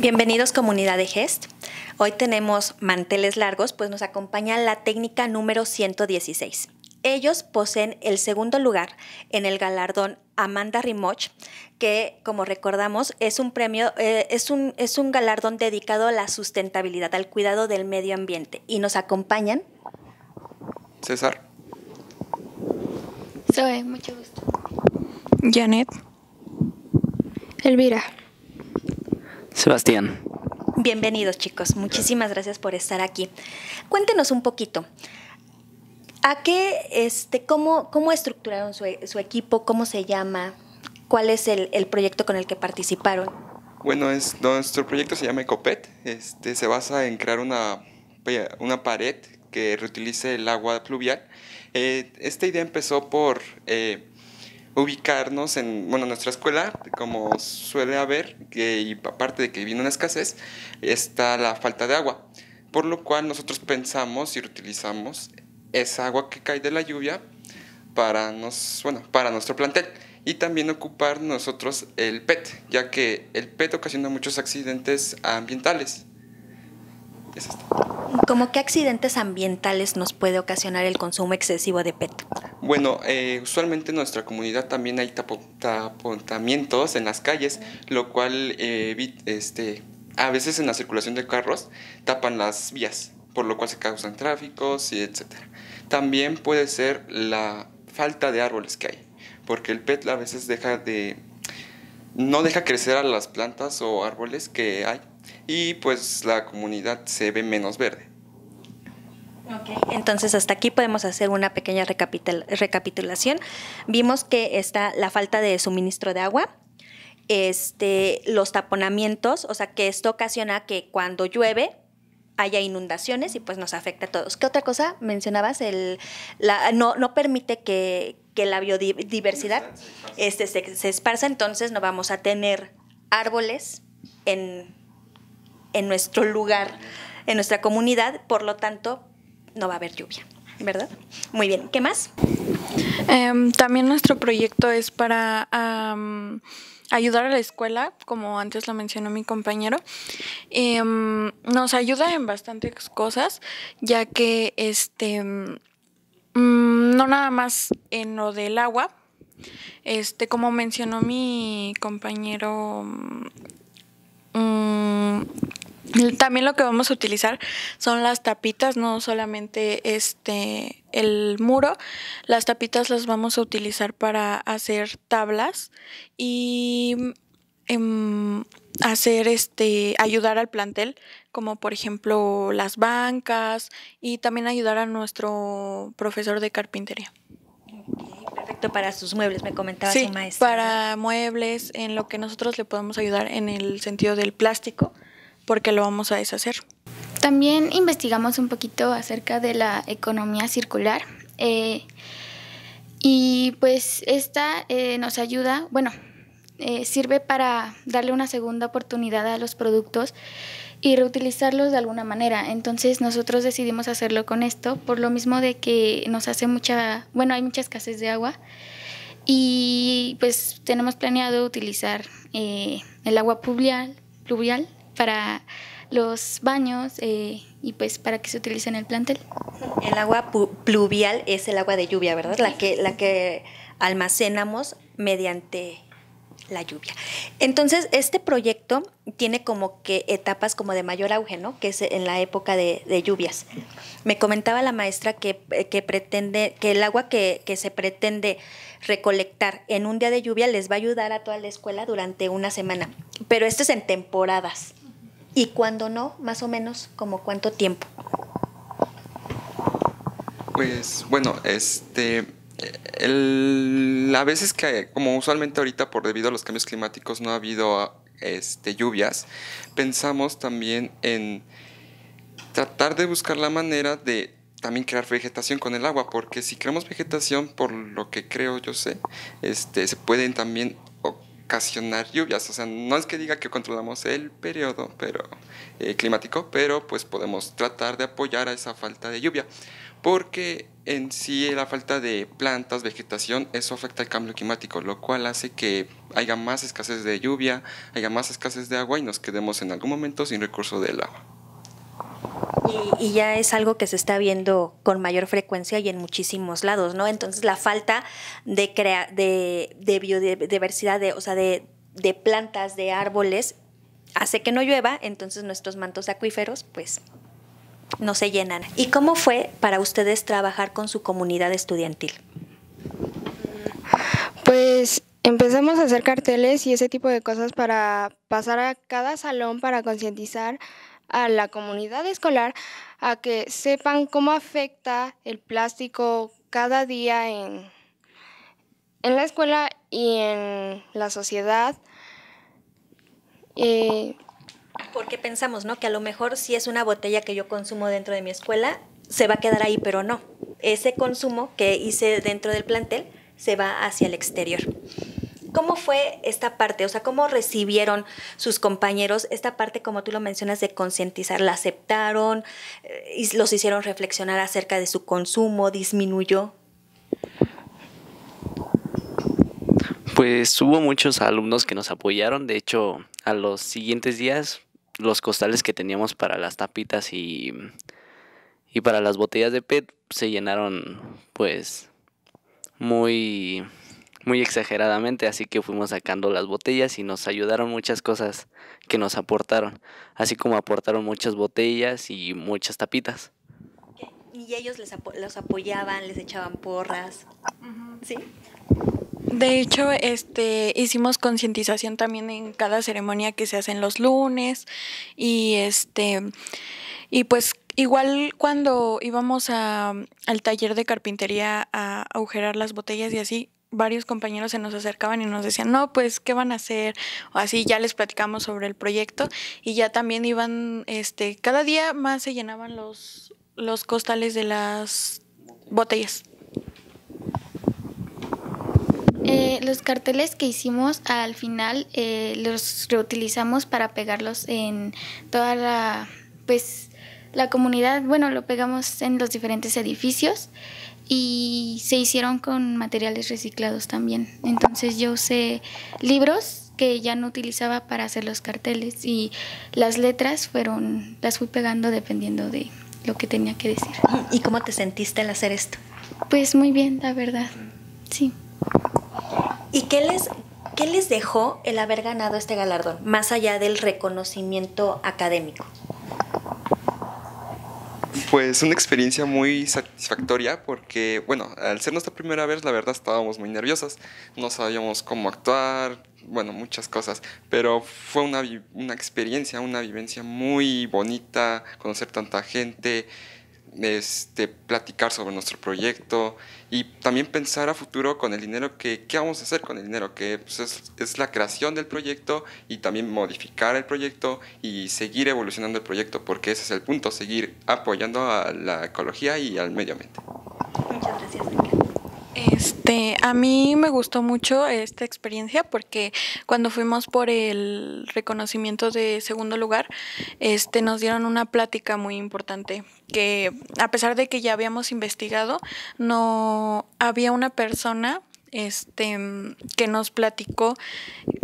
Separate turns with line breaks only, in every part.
Bienvenidos comunidad de GEST. Hoy tenemos manteles largos, pues nos acompaña la técnica número 116. Ellos poseen el segundo lugar en el galardón Amanda Rimoch, que como recordamos es un premio, eh, es, un, es un galardón dedicado a la sustentabilidad, al cuidado del medio ambiente. Y nos acompañan.
César.
Zoe, mucho gusto.
Janet.
Elvira.
Sebastián.
Bienvenidos chicos, muchísimas gracias por estar aquí. Cuéntenos un poquito. ¿A qué, este, cómo, cómo estructuraron su, su equipo? ¿Cómo se llama? ¿Cuál es el, el, proyecto con el que participaron?
Bueno, es, nuestro proyecto se llama Ecopet. Este, se basa en crear una, una pared que reutilice el agua pluvial. Eh, esta idea empezó por eh, ubicarnos en bueno, nuestra escuela, como suele haber, que, y aparte de que vino una escasez, está la falta de agua. Por lo cual nosotros pensamos y reutilizamos esa agua que cae de la lluvia para, nos, bueno, para nuestro plantel y también ocupar nosotros el PET, ya que el PET ocasiona muchos accidentes ambientales.
Es ¿Cómo qué accidentes ambientales nos puede ocasionar el consumo excesivo de PET?
Bueno, eh, usualmente en nuestra comunidad también hay tapontamientos en las calles, lo cual eh, este, a veces en la circulación de carros tapan las vías, por lo cual se causan tráficos y etc. También puede ser la falta de árboles que hay, porque el PET a veces deja de no deja crecer a las plantas o árboles que hay y pues la comunidad se ve menos verde.
Okay. Entonces hasta aquí podemos hacer una pequeña recapitul recapitulación. Vimos que está la falta de suministro de agua, este, los taponamientos, o sea que esto ocasiona que cuando llueve haya inundaciones y pues nos afecta a todos. ¿Qué otra cosa mencionabas? El, la, no, no permite que, que la biodiversidad este, se, se esparza, entonces no vamos a tener árboles en, en nuestro lugar, en nuestra comunidad, por lo tanto no va a haber lluvia, ¿verdad? Muy bien, ¿qué más?
Um, también nuestro proyecto es para ayudar a la escuela, como antes lo mencionó mi compañero. Um, nos ayuda en bastantes cosas, ya que este no nada más en lo del agua, este como mencionó mi compañero um, también lo que vamos a utilizar son las tapitas, no solamente este el muro. Las tapitas las vamos a utilizar para hacer tablas y eh, hacer este ayudar al plantel, como por ejemplo las bancas y también ayudar a nuestro profesor de carpintería.
Perfecto para sus muebles, me comentaba
sí,
su maestra.
Para muebles, en lo que nosotros le podemos ayudar en el sentido del plástico porque lo vamos a deshacer.
También investigamos un poquito acerca de la economía circular eh, y pues esta eh, nos ayuda, bueno, eh, sirve para darle una segunda oportunidad a los productos y reutilizarlos de alguna manera. Entonces nosotros decidimos hacerlo con esto por lo mismo de que nos hace mucha, bueno, hay mucha escasez de agua y pues tenemos planeado utilizar el agua pluvial, pluvial para los baños eh, y pues para que se utilice en el plantel.
El agua pluvial es el agua de lluvia, ¿verdad? La que, la que almacenamos mediante la lluvia. Entonces, este proyecto tiene como que etapas como de mayor auge, ¿no? Que es en la época de, lluvias. Me comentaba la maestra que, que pretende, que el agua que, que, se pretende recolectar en un día de lluvia les va a ayudar a toda la escuela durante una semana. Pero esto es en temporadas. Y cuando no, más o menos, como cuánto tiempo.
Pues bueno, este, el, a veces que como usualmente ahorita por debido a los cambios climáticos no ha habido este, lluvias, pensamos también en tratar de buscar la manera de también crear vegetación con el agua, porque si creamos vegetación, por lo que creo yo sé, este, se pueden también ocasionar lluvias. O sea, no es que diga que controlamos el periodo pero, eh, climático, pero pues podemos tratar de apoyar a esa falta de lluvia. Porque en sí la falta de plantas, vegetación, eso afecta al cambio climático, lo cual hace que haya más escasez de lluvia, haya más escasez de agua y nos quedemos en algún momento sin recurso del agua.
Y, ya es algo que se está viendo con mayor frecuencia y en muchísimos lados, ¿no? Entonces la falta de, de, de biodiversidad, de, o sea, de, de plantas, de árboles, hace que no llueva, entonces nuestros mantos acuíferos, pues no se llenan. ¿Y cómo fue para ustedes trabajar con su comunidad estudiantil?
Pues empezamos a hacer carteles y ese tipo de cosas para pasar a cada salón para concientizar a la comunidad escolar a que sepan cómo afecta el plástico cada día en, en la escuela y en la sociedad.
Eh, porque pensamos, ¿no? Que a lo mejor si es una botella que yo consumo dentro de mi escuela, se va a quedar ahí, pero no. Ese consumo que hice dentro del plantel se va hacia el exterior. ¿Cómo fue esta parte? O sea, ¿cómo recibieron sus compañeros esta parte, como tú lo mencionas, de concientizar? ¿La aceptaron? Eh, y ¿Los hicieron reflexionar acerca de su consumo? ¿Disminuyó?
Pues hubo muchos alumnos que nos apoyaron. De hecho, a los siguientes días los costales que teníamos para las tapitas y, y para las botellas de PET se llenaron pues muy muy exageradamente, así que fuimos sacando las botellas y nos ayudaron muchas cosas que nos aportaron, así como aportaron muchas botellas y muchas tapitas.
¿Y ellos les los apoyaban, les echaban porras? ¿Sí?
De hecho, este hicimos concientización también en cada ceremonia que se hacen los lunes y este y pues igual cuando íbamos a, al taller de carpintería a agujerar las botellas y así varios compañeros se nos acercaban y nos decían, no, pues, ¿qué van a hacer? Así ya les platicamos sobre el proyecto y ya también iban, este, cada día más se llenaban los, los costales de las botellas.
Eh, los carteles que hicimos al final eh, los reutilizamos para pegarlos en toda la, pues, la comunidad. Bueno, lo pegamos en los diferentes edificios y se hicieron con materiales reciclados también. Entonces yo usé libros que ya no utilizaba para hacer los carteles y las letras fueron, las fui pegando dependiendo de lo que tenía que decir.
¿Y cómo te sentiste al hacer esto?
Pues muy bien, la verdad. Sí.
¿Y qué les, qué les dejó el haber ganado este galardón, más allá del reconocimiento académico?
Pues una experiencia muy satisfactoria porque, bueno, al ser nuestra primera vez, la verdad estábamos muy nerviosas, no sabíamos cómo actuar, bueno, muchas cosas, pero fue una, una experiencia, una vivencia muy bonita, conocer tanta gente, este, platicar sobre nuestro proyecto y también pensar a futuro con el dinero que qué vamos a hacer con el dinero que pues, es, es, la creación del proyecto y también modificar el proyecto y seguir evolucionando el proyecto porque ese es el punto seguir apoyando a la ecología y al medio ambiente.
Muchas gracias
este, a mí me gustó mucho esta experiencia porque cuando fuimos por el reconocimiento de segundo lugar, este, nos dieron una plática muy importante que a pesar de que ya habíamos investigado, no había una persona este, que nos platicó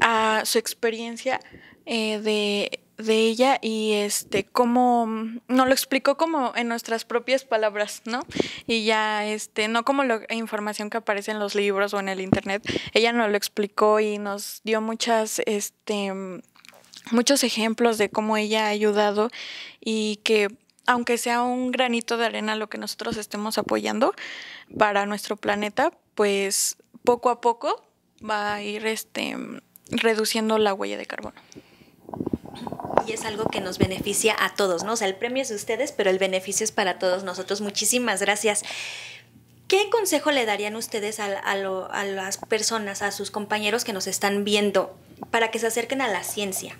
a su experiencia eh, de de ella y este cómo nos lo explicó como en nuestras propias palabras, ¿no? Y ya este no como la información que aparece en los libros o en el internet, ella nos lo explicó y nos dio muchas este muchos ejemplos de cómo ella ha ayudado y que aunque sea un granito de arena lo que nosotros estemos apoyando para nuestro planeta, pues poco a poco va a ir este reduciendo la huella de carbono
y es algo que nos beneficia a todos, ¿no? O sea, el premio es de ustedes, pero el beneficio es para todos nosotros. Muchísimas gracias. ¿Qué consejo le darían ustedes a, a las personas, a sus compañeros que nos están viendo, para que se acerquen a la ciencia?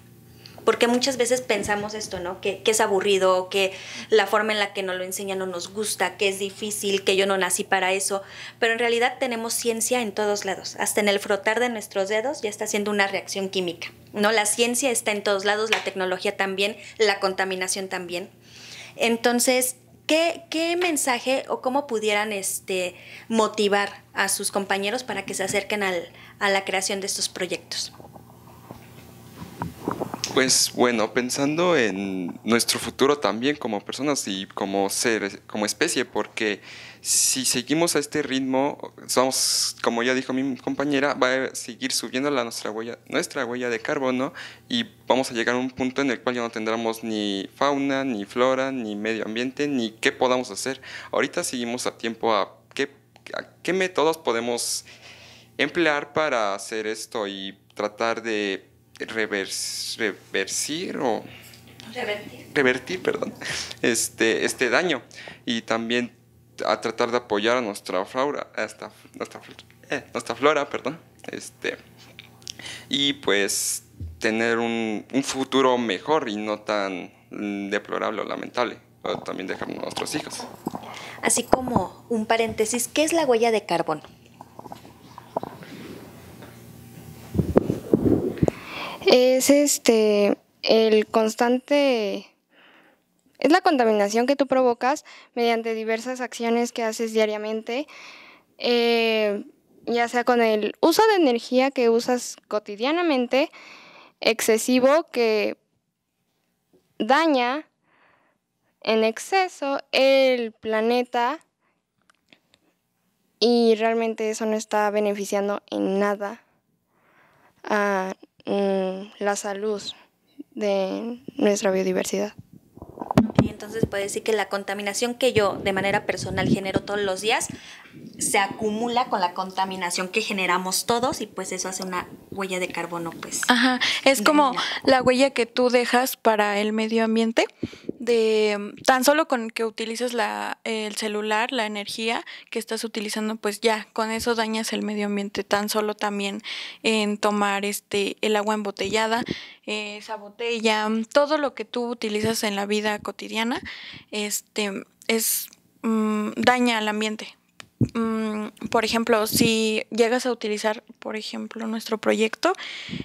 Porque muchas veces pensamos esto, ¿no? Que, es aburrido, que la forma en la que nos lo enseñan no nos gusta, que es difícil, que yo no nací para eso, pero en realidad tenemos ciencia en todos lados, hasta en el frotar de nuestros dedos ya está haciendo una reacción química, ¿no? La ciencia está en todos lados, la tecnología también, la contaminación también. Entonces, ¿qué, ¿qué, mensaje o cómo pudieran este, motivar a sus compañeros para que se acerquen a la creación de estos proyectos?
Pues bueno, pensando en nuestro futuro también como personas y como seres, como especie, porque si seguimos a este ritmo, vamos, como ya dijo mi compañera, va a seguir subiendo la nuestra huella, nuestra huella de carbono y vamos a llegar a un punto en el cual ya no tendremos ni fauna, ni flora, ni medio ambiente, ni qué podamos hacer. Ahorita seguimos a tiempo a qué, a qué métodos podemos emplear para hacer esto y tratar de reversir o
revertir.
revertir perdón, este, este daño y también a tratar de apoyar a nuestra flora, nuestra, eh, nuestra flora, perdón, este, y pues tener un, un, futuro mejor y no tan deplorable o lamentable, o también dejar a nuestros hijos.
Así como un paréntesis, ¿qué es la huella de carbono?
Es este el constante es la contaminación que tú provocas mediante diversas acciones que haces diariamente, eh, ya sea con el uso de energía que usas cotidianamente, excesivo, que daña en exceso el planeta y realmente eso no está beneficiando en nada a mm, la salud de nuestra biodiversidad.
Y entonces puede decir que la contaminación que yo de manera personal genero todos los días se acumula con la contaminación que generamos todos y pues eso hace una huella de carbono pues.
Ajá, es como la huella que tú dejas para el medio ambiente de tan solo con que utilices la, el celular, la energía que estás utilizando, pues ya con eso dañas el medio ambiente, tan solo también en tomar este el agua embotellada, esa botella, todo lo que tú utilizas en la vida cotidiana, este es mmm, daña al ambiente, Mm, por ejemplo, si llegas a utilizar, por ejemplo, nuestro proyecto,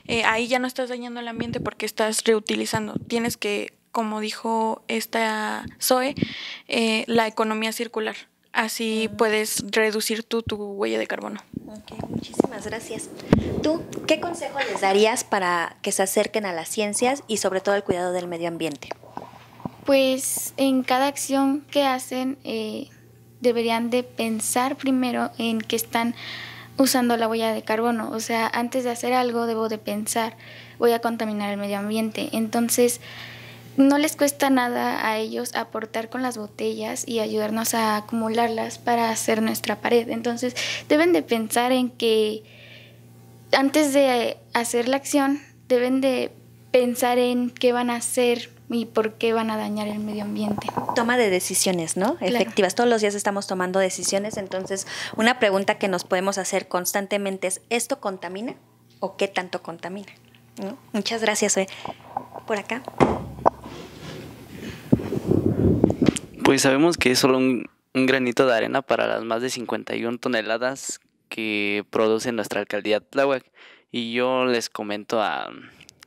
eh, ahí ya no estás dañando el ambiente porque estás reutilizando. Tienes que, como dijo esta Zoe, eh, la economía circular. Así puedes reducir tú tu huella de carbono.
Ok, muchísimas gracias. ¿Tú qué consejo les darías para que se acerquen a las ciencias y sobre todo al cuidado del medio ambiente?
Pues en cada acción que hacen, eh, deberían de pensar primero en que están usando la huella de carbono. O sea, antes de hacer algo debo de pensar, voy a contaminar el medio ambiente. Entonces, no les cuesta nada a ellos aportar con las botellas y ayudarnos a acumularlas para hacer nuestra pared. Entonces, deben de pensar en que antes de hacer la acción, deben de pensar en qué van a hacer y por qué van a dañar el medio ambiente.
Toma de decisiones, ¿no? Efectivas. Todos los días estamos tomando decisiones, entonces una pregunta que nos podemos hacer constantemente es, ¿esto contamina o qué tanto contamina? Muchas gracias, Zoe. Por acá.
Pues sabemos que es solo un, un granito de arena para las más de 51 toneladas que produce nuestra alcaldía Tláhuac. Y yo les comento a,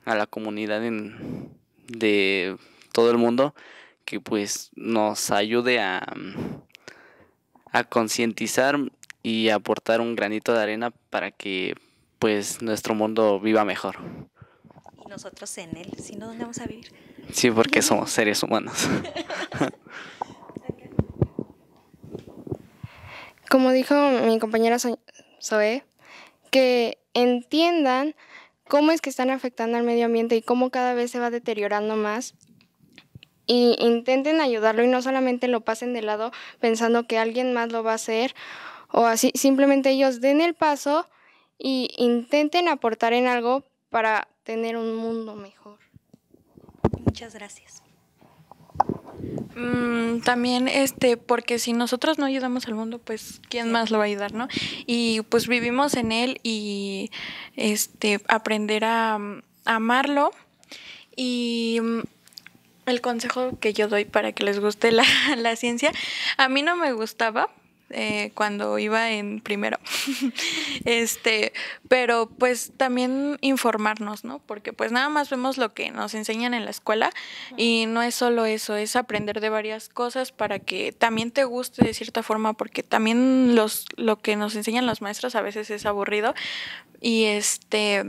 a la comunidad en, de todo el mundo que pues nos ayude a, a concientizar y aportar un granito de arena para que pues nuestro mundo viva mejor.
Y nosotros en él, si no, ¿dónde vamos a vivir?
Sí, porque somos seres humanos.
Como dijo mi compañera Zoe, que entiendan cómo es que están afectando al medio ambiente y cómo cada vez se va deteriorando más. Y intenten ayudarlo y no solamente lo pasen de lado pensando que alguien más lo va a hacer o así, simplemente ellos den el paso y intenten aportar en algo para tener un mundo mejor.
Muchas gracias.
Mm, también, este, porque si nosotros no ayudamos al mundo, pues quién más lo va a ayudar, ¿no? Y pues vivimos en él y este aprender a, amarlo y mm, el consejo que yo doy para que les guste la, la, ciencia, a mí no me gustaba eh, cuando iba en primero. este, pero pues también informarnos, ¿no? Porque pues nada más vemos lo que nos enseñan en la escuela y no es solo eso, es aprender de varias cosas para que también te guste de cierta forma, porque también los, lo que nos enseñan los maestros a veces es aburrido y este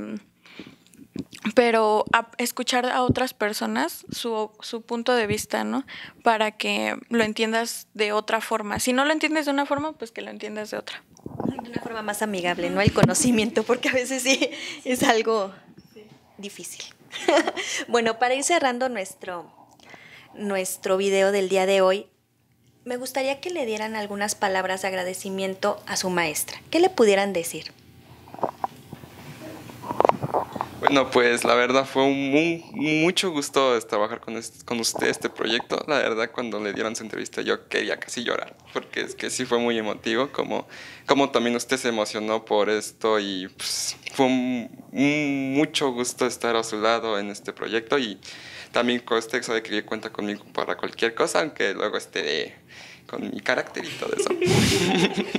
pero escuchar a otras personas su, su, punto de vista, ¿no? Para que lo entiendas de otra forma. Si no lo entiendes de una forma, pues que lo entiendas de otra.
De una forma más amigable, ¿no? El conocimiento, porque a veces sí es algo difícil. bueno, para ir cerrando nuestro, nuestro video del día de hoy, me gustaría que le dieran algunas palabras de agradecimiento a su maestra. ¿Qué le pudieran decir?
Bueno, pues la verdad fue un, mucho gusto trabajar con, con usted este proyecto. La verdad, cuando le dieron su entrevista yo quería casi llorar, porque es que sí fue muy emotivo, como, como también usted se emocionó por esto y pues, fue un, mucho gusto estar a su lado en este proyecto y también con usted sabe que cuenta conmigo para cualquier cosa, aunque luego esté con mi carácter y todo eso.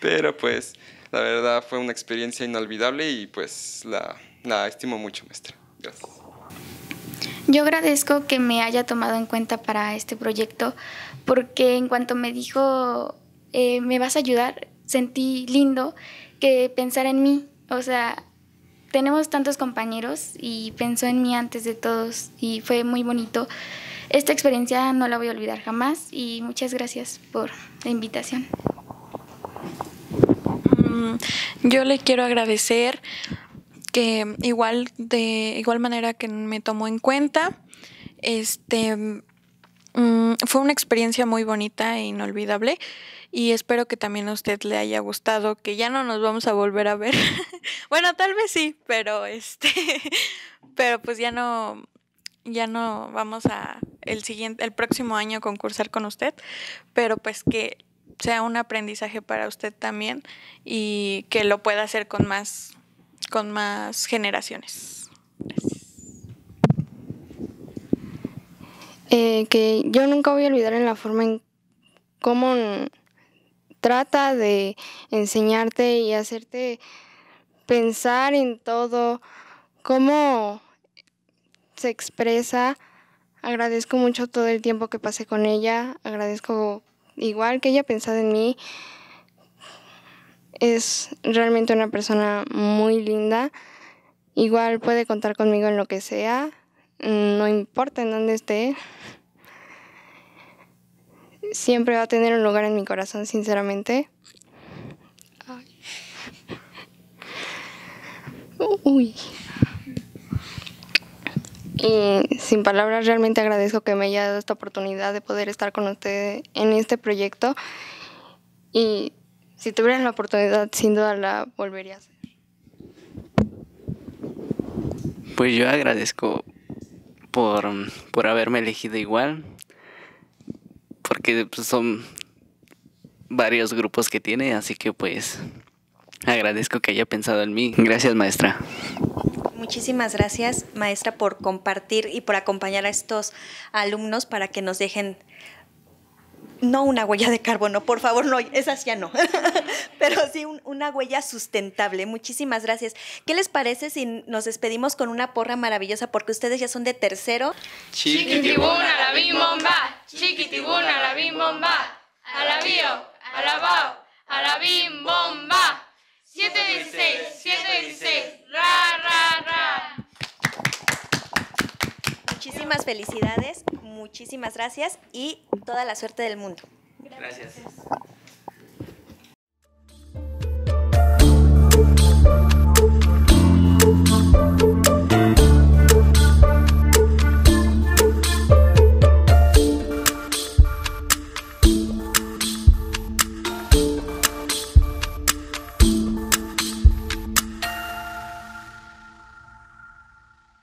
Pero pues la verdad fue una experiencia inolvidable y pues la la estimo mucho, maestra. Gracias.
Yo agradezco que me haya tomado en cuenta para este proyecto, porque en cuanto me dijo, eh, me vas a ayudar, sentí lindo que pensar en mí. O sea, tenemos tantos compañeros y pensó en mí antes de todos y fue muy bonito. Esta experiencia no la voy a olvidar jamás y muchas gracias por la invitación.
Mm, yo le quiero agradecer que igual de igual manera que me tomó en cuenta. Este mm, fue una experiencia muy bonita e inolvidable y espero que también a usted le haya gustado, que ya no nos vamos a volver a ver. bueno, tal vez sí, pero este pero pues ya no ya no vamos a el siguiente el próximo año concursar con usted, pero pues que sea un aprendizaje para usted también y que lo pueda hacer con más con más generaciones.
Eh, que yo nunca voy a olvidar en la forma en cómo trata de enseñarte y hacerte pensar en todo, cómo se expresa. Agradezco mucho todo el tiempo que pasé con ella, agradezco igual que ella pensado en mí es realmente una persona muy linda. Igual puede contar conmigo en lo que sea, no importa en dónde esté. Siempre va a tener un lugar en mi corazón, sinceramente. Uy. Y sin palabras, realmente agradezco que me haya dado esta oportunidad de poder estar con usted en este proyecto. Y si tuvieras la oportunidad, sin duda la volvería a hacer.
Pues yo agradezco por, por haberme elegido igual, porque pues, son varios grupos que tiene, así que pues agradezco que haya pensado en mí. Gracias, maestra.
Muchísimas gracias, maestra, por compartir y por acompañar a estos alumnos para que nos dejen no una huella de carbono, por favor, no, esas ya no, pero sí una huella sustentable. Muchísimas gracias. ¿Qué les parece si nos despedimos con una porra maravillosa porque ustedes ya son de tercero?
Chiquitibuna, la bim bomba, chiquitibuna, la bim bomba, a la bio, a la bao, a la bim bomba. 716, 716, ra, ra, ra.
Muchísimas felicidades, muchísimas gracias y toda la suerte del mundo.
Gracias.